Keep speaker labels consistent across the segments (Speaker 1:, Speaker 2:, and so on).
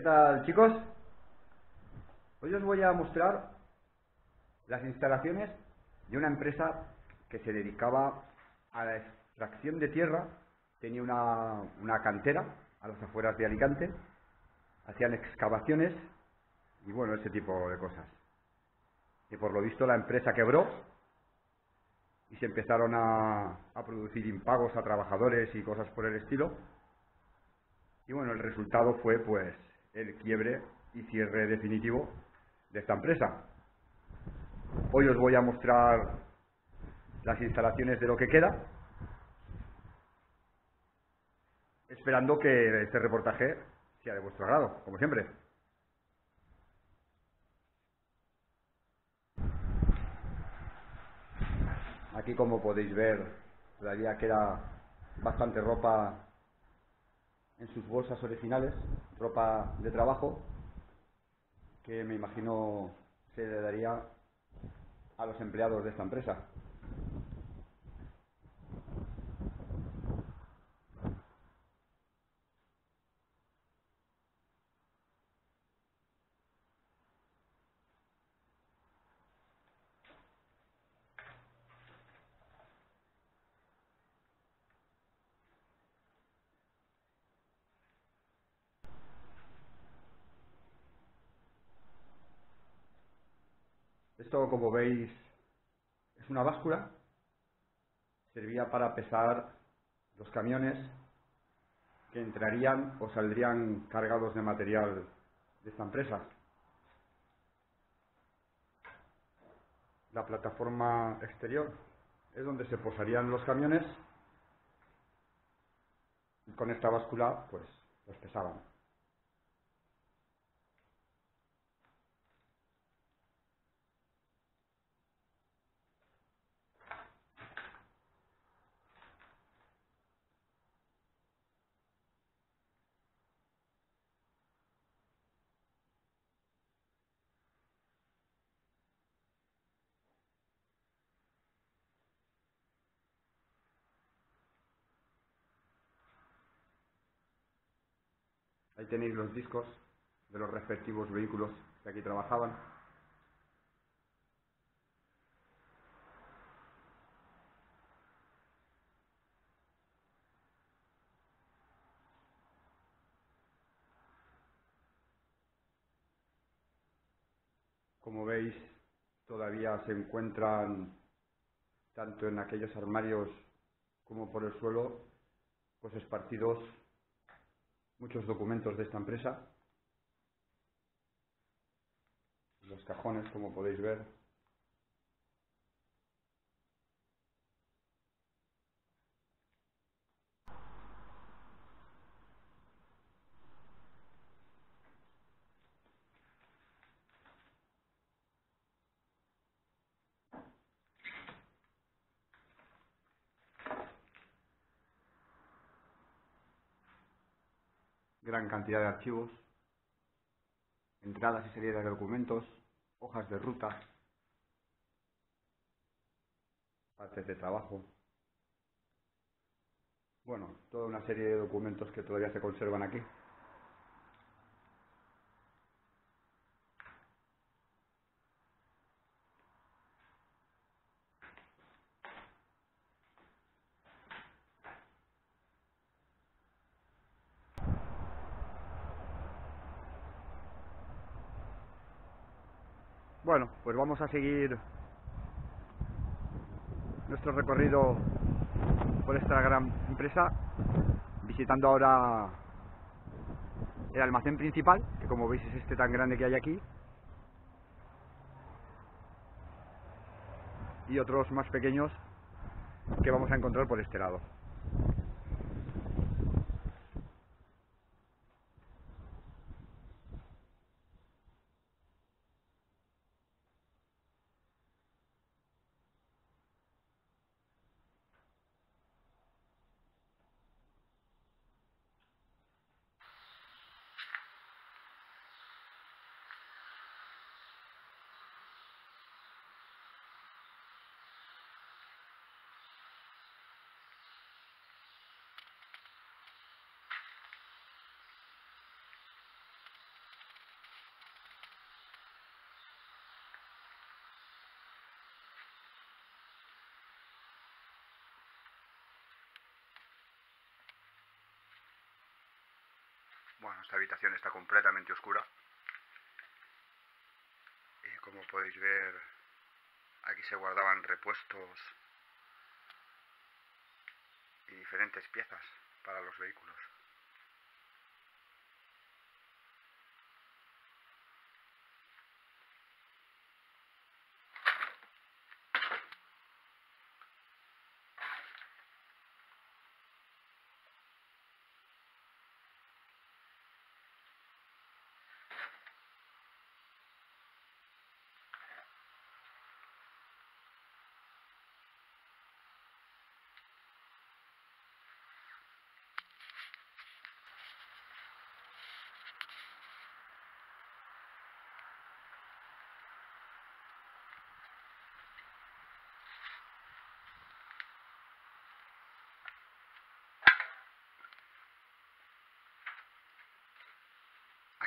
Speaker 1: ¿Qué tal chicos? Hoy os voy a mostrar las instalaciones de una empresa que se dedicaba a la extracción de tierra, tenía una, una cantera a las afueras de Alicante, hacían excavaciones y bueno, ese tipo de cosas. Y por lo visto la empresa quebró y se empezaron a, a producir impagos a trabajadores y cosas por el estilo. Y bueno, el resultado fue pues el quiebre y cierre definitivo de esta empresa. Hoy os voy a mostrar las instalaciones de lo que queda, esperando que este reportaje sea de vuestro agrado, como siempre. Aquí como podéis ver, todavía queda bastante ropa en sus bolsas originales, ropa de trabajo, que me imagino se le daría a los empleados de esta empresa. Esto, como veis, es una báscula. Servía para pesar los camiones que entrarían o saldrían cargados de material de esta empresa. La plataforma exterior es donde se posarían los camiones y con esta báscula pues los pesaban. Ahí tenéis los discos de los respectivos vehículos que aquí trabajaban. Como veis, todavía se encuentran tanto en aquellos armarios como por el suelo, pues esparcidos muchos documentos de esta empresa. Los cajones, como podéis ver. Gran cantidad de archivos, entradas y salidas de documentos, hojas de ruta, partes de trabajo. Bueno, toda una serie de documentos que todavía se conservan aquí. Bueno, pues vamos a seguir nuestro recorrido por esta gran empresa, visitando ahora el almacén principal, que como veis es este tan grande que hay aquí, y otros más pequeños que vamos a encontrar por este lado. Bueno, esta habitación está completamente oscura. Y como podéis ver, aquí se guardaban repuestos y diferentes piezas para los vehículos.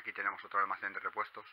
Speaker 1: Aquí tenemos otro almacén de repuestos.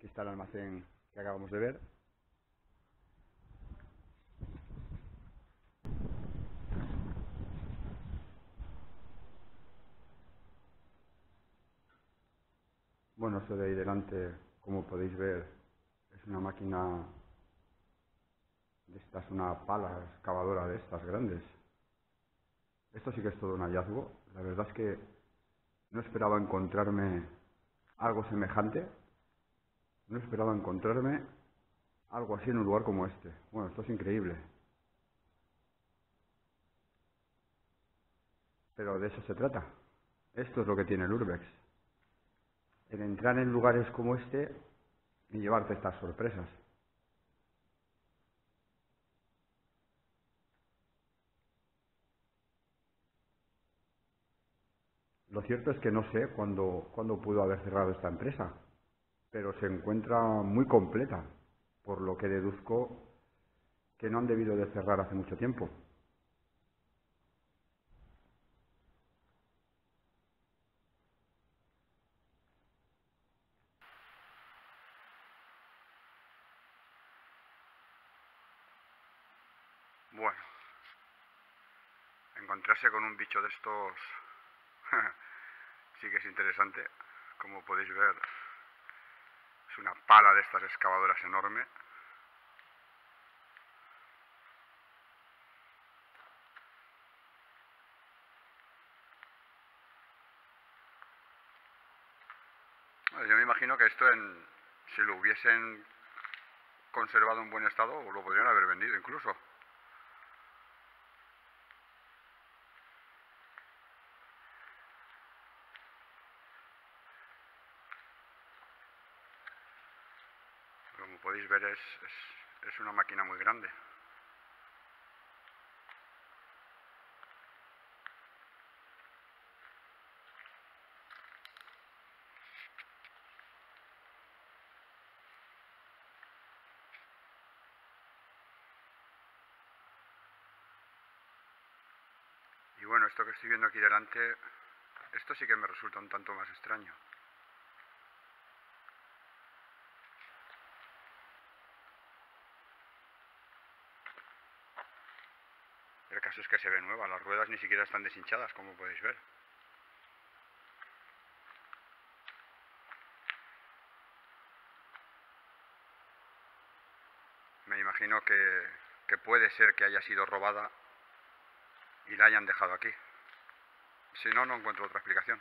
Speaker 1: Aquí el almacén que acabamos de ver. Bueno, esto de ahí delante, como podéis ver, es una máquina de estas, una pala excavadora de estas grandes. Esto sí que es todo un hallazgo. La verdad es que no esperaba encontrarme algo semejante. No esperaba encontrarme algo así en un lugar como este. Bueno, esto es increíble. Pero de eso se trata. Esto es lo que tiene el Urbex. El entrar en lugares como este y llevarte estas sorpresas. Lo cierto es que no sé cuándo, cuándo pudo haber cerrado esta empresa, pero se encuentra muy completa, por lo que deduzco que no han debido de cerrar hace mucho tiempo. Bueno, encontrarse con un bicho de estos sí que es interesante. Como podéis ver, una pala de estas excavadoras enorme. Yo me imagino que esto, en, si lo hubiesen conservado en buen estado, lo podrían haber vendido incluso. Es, es, es una máquina muy grande. Y bueno, esto que estoy viendo aquí delante, esto sí que me resulta un tanto más extraño. que se ve nueva, las ruedas ni siquiera están deshinchadas, como podéis ver. Me imagino que, que puede ser que haya sido robada y la hayan dejado aquí. Si no, no encuentro otra explicación.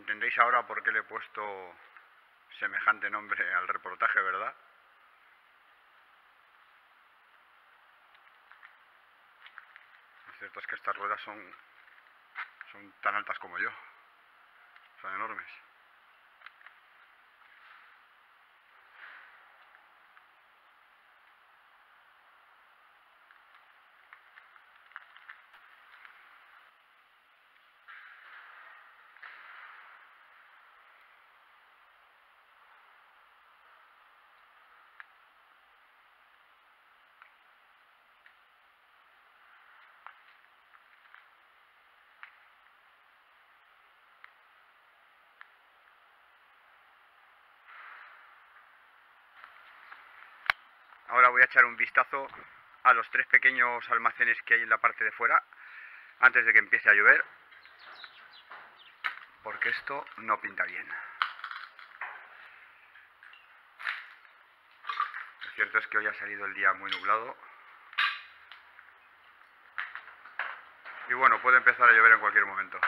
Speaker 1: ¿Entendéis ahora por qué le he puesto semejante nombre al reportaje, verdad? Lo cierto es que estas ruedas son, tan altas como yo. Son enormes. Ahora voy a echar un vistazo a los tres pequeños almacenes que hay en la parte de fuera antes de que empiece a llover porque esto no pinta bien. Lo cierto es que hoy ha salido el día muy nublado y bueno, puede empezar a llover en cualquier momento.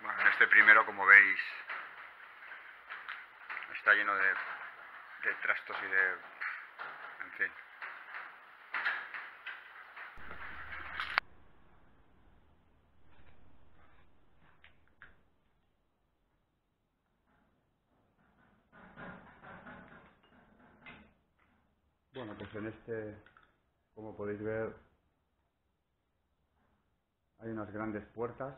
Speaker 1: Bueno, en este primero, como veis, está lleno de, de trastos y de... en fin. Bueno, pues en este, como podéis ver, hay unas grandes puertas,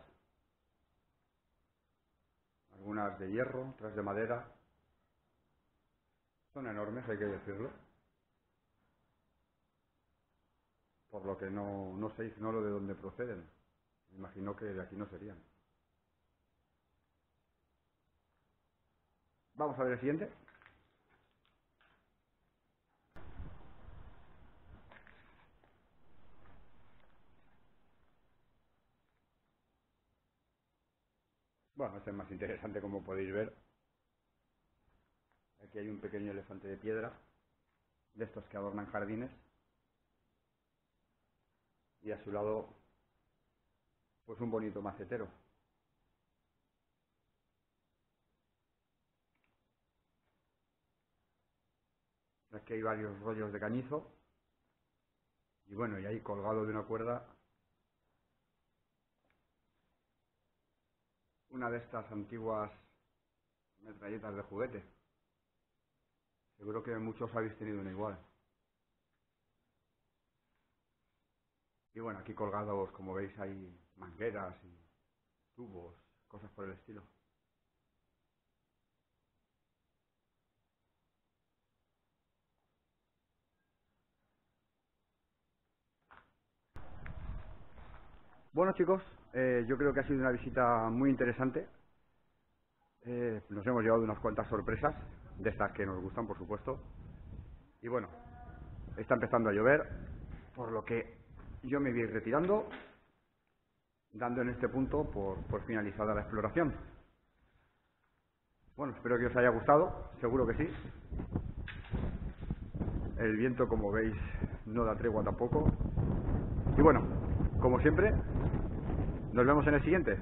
Speaker 1: algunas de hierro, otras de madera, son enormes, hay que decirlo. Por lo que no, no sé, ignoro de dónde proceden. Me imagino que de aquí no serían. Vamos a ver el siguiente. Bueno, este es más interesante como podéis ver. Aquí hay un pequeño elefante de piedra, de estos que adornan jardines. Y a su lado, pues un bonito macetero. Aquí hay varios rollos de cañizo. Y bueno, y ahí colgado de una cuerda una de estas antiguas metralletas de juguete. Seguro que muchos habéis tenido una igual. Y bueno, aquí colgados, como veis, hay mangueras y tubos, cosas por el estilo. Bueno chicos, eh, yo creo que ha sido una visita muy interesante. Eh, nos hemos llevado unas cuantas sorpresas de estas que nos gustan, por supuesto. Y bueno, está empezando a llover, por lo que yo me voy retirando, dando en este punto por, por finalizada la exploración. Bueno, espero que os haya gustado, seguro que sí. El viento, como veis, no da tregua tampoco. Y bueno, como siempre, nos vemos en el siguiente.